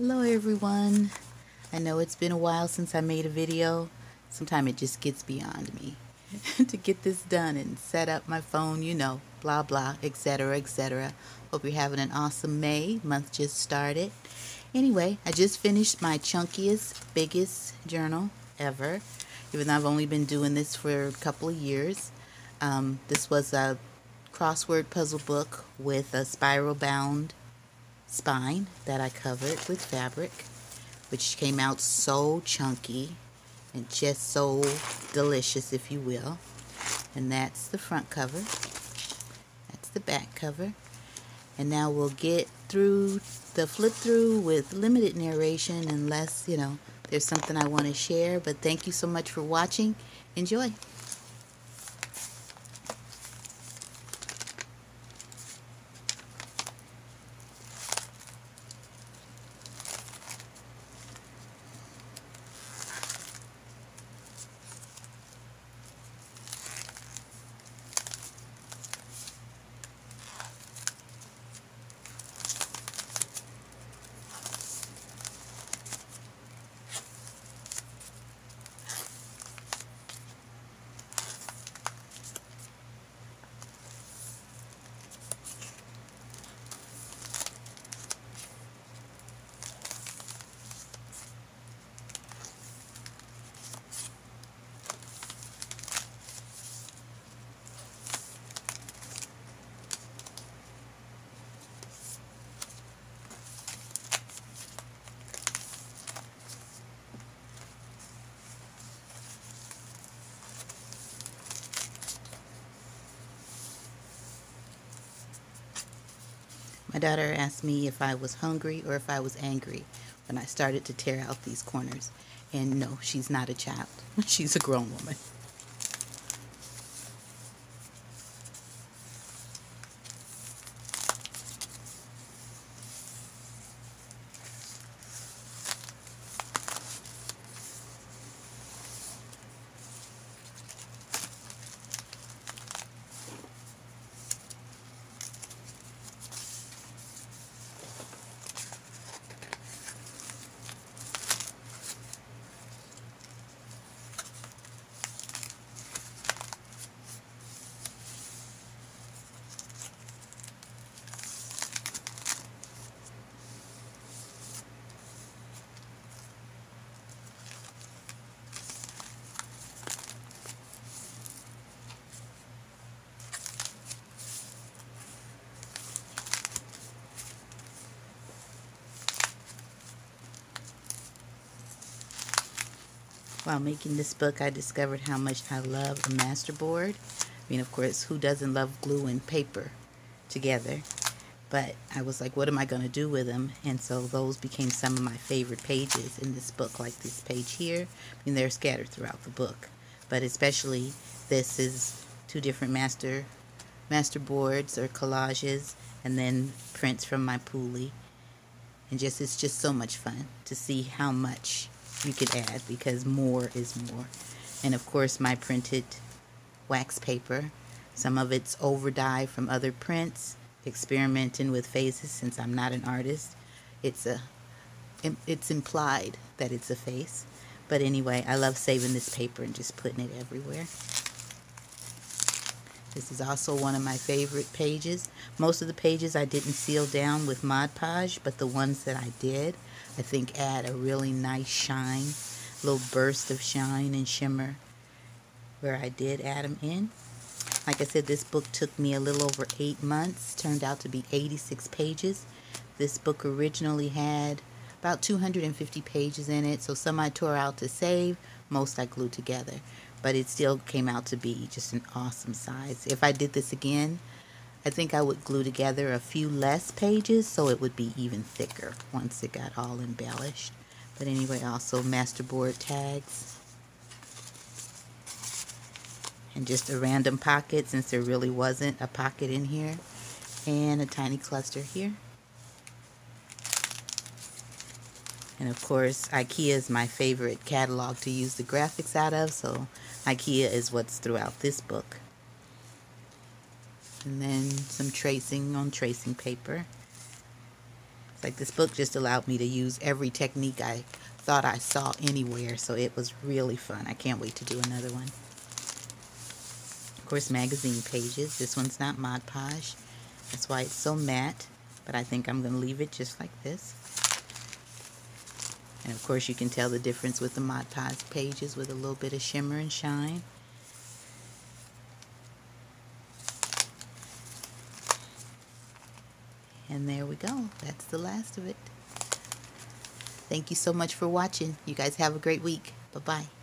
Hello everyone. I know it's been a while since I made a video. Sometimes it just gets beyond me to get this done and set up my phone, you know, blah blah, etc. etc. Hope you're having an awesome May. Month just started. Anyway, I just finished my chunkiest, biggest journal ever. Even though I've only been doing this for a couple of years. Um, this was a crossword puzzle book with a spiral bound spine that I covered with fabric, which came out so chunky and just so delicious, if you will. And that's the front cover. That's the back cover. And now we'll get through the flip through with limited narration unless, you know, there's something I want to share. But thank you so much for watching. Enjoy. My daughter asked me if I was hungry or if I was angry when I started to tear out these corners. And no, she's not a child. She's a grown woman. While making this book, I discovered how much I love a masterboard. I mean, of course, who doesn't love glue and paper together? But I was like, what am I going to do with them? And so those became some of my favorite pages in this book, like this page here. I mean, they're scattered throughout the book. But especially this is two different master master boards or collages and then prints from my Puli. And just it's just so much fun to see how much you could add because more is more. And of course my printed wax paper. Some of it's over dye from other prints, experimenting with faces since I'm not an artist. It's a it's implied that it's a face. But anyway, I love saving this paper and just putting it everywhere. This is also one of my favorite pages. Most of the pages I didn't seal down with Mod Podge, but the ones that I did, I think add a really nice shine, little burst of shine and shimmer where I did add them in. Like I said, this book took me a little over eight months, turned out to be 86 pages. This book originally had about 250 pages in it, so some I tore out to save, most I glued together. But it still came out to be just an awesome size. If I did this again, I think I would glue together a few less pages so it would be even thicker once it got all embellished. But anyway, also masterboard tags. And just a random pocket since there really wasn't a pocket in here. And a tiny cluster here. And of course, IKEA is my favorite catalog to use the graphics out of, so IKEA is what's throughout this book and then some tracing on tracing paper It's like this book just allowed me to use every technique I thought I saw anywhere, so it was really fun. I can't wait to do another one. Of course, magazine pages. This one's not Mod Podge. That's why it's so matte, but I think I'm going to leave it just like this. And of course, you can tell the difference with the Mod Podge pages with a little bit of shimmer and shine. And there we go. That's the last of it. Thank you so much for watching. You guys have a great week. Bye-bye.